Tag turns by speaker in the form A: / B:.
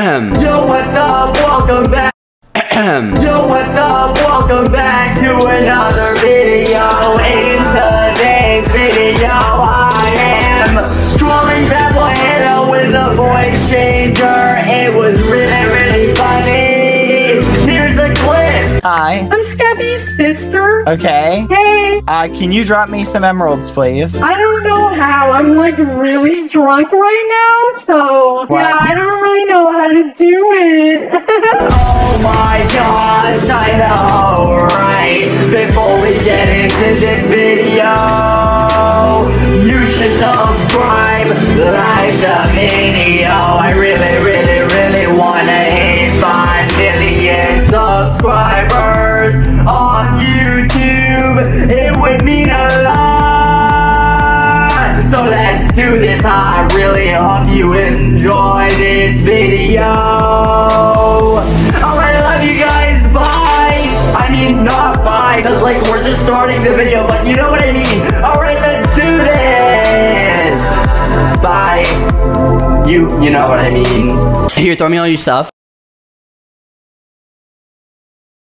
A: Yo, what's up? Welcome back. Yo, what's up? Welcome back to another video. In today's video, I am trolling Bethlehem with a voice changer. It was really, really funny. Here's a clip.
B: Hi.
A: I'm Skeppy's sister.
B: Okay.
A: Hey,
B: Uh, can you drop me some emeralds, please?
A: I don't know how. I'm like really drunk right now, so
B: What?
A: yeah, Really know how to do it. oh my gosh, I know, right? Before we get into this video, you should subscribe, like the video. I really, really, really wanna hit 5 million subscribers on YouTube. It would mean a lot. So let's do this. I really hope you enjoy video. Alright, I love you guys. Bye. I mean, not bye, because like we're just starting the video, but you know what I mean. Alright, let's do this. Bye. You, you know what I mean. Here, throw me all your stuff.